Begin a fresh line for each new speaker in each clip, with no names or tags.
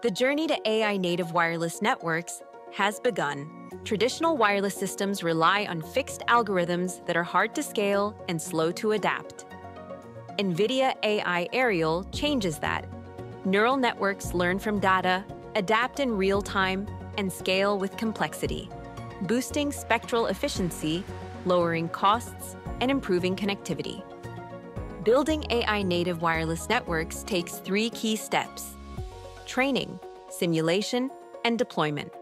The journey to AI native wireless networks has begun. Traditional wireless systems rely on fixed algorithms that are hard to scale and slow to adapt. NVIDIA AI Aerial changes that. Neural networks learn from data, adapt in real time, and scale with complexity, boosting spectral efficiency, lowering costs, and improving connectivity. Building AI native wireless networks takes three key steps training, simulation, and deployment.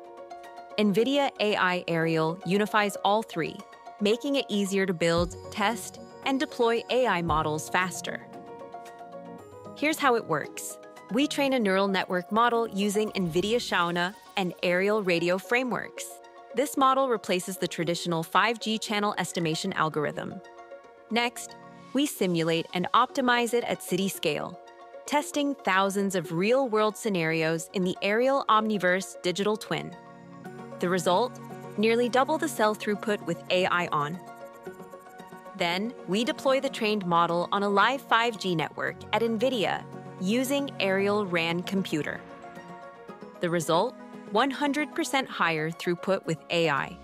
NVIDIA AI Aerial unifies all three, making it easier to build, test, and deploy AI models faster. Here's how it works. We train a neural network model using NVIDIA Sionna and aerial radio frameworks. This model replaces the traditional 5G channel estimation algorithm. Next, we simulate and optimize it at city scale, testing thousands of real-world scenarios in the Aerial Omniverse digital twin. The result? Nearly double the cell throughput with AI on. Then, we deploy the trained model on a live 5G network at NVIDIA using Aerial RAN Computer. The result? 100% higher throughput with AI.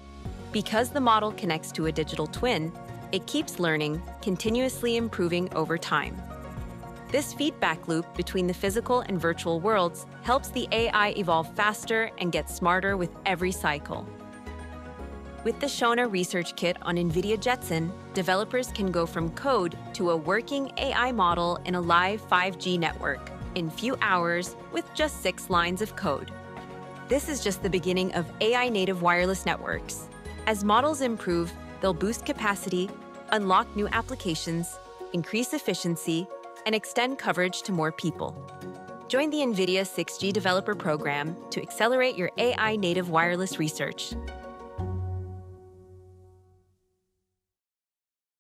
Because the model connects to a digital twin, it keeps learning, continuously improving over time. This feedback loop between the physical and virtual worlds helps the AI evolve faster and get smarter with every cycle. With the Sionna Research Kit on NVIDIA Jetson, developers can go from code to a working AI model in a live 5G network in few hours with just six lines of code. This is just the beginning of AI native wireless networks. As models improve, they'll boost capacity, unlock new applications, increase efficiency, and extend coverage to more people. Join the NVIDIA 6G Developer Program to accelerate your AI native wireless research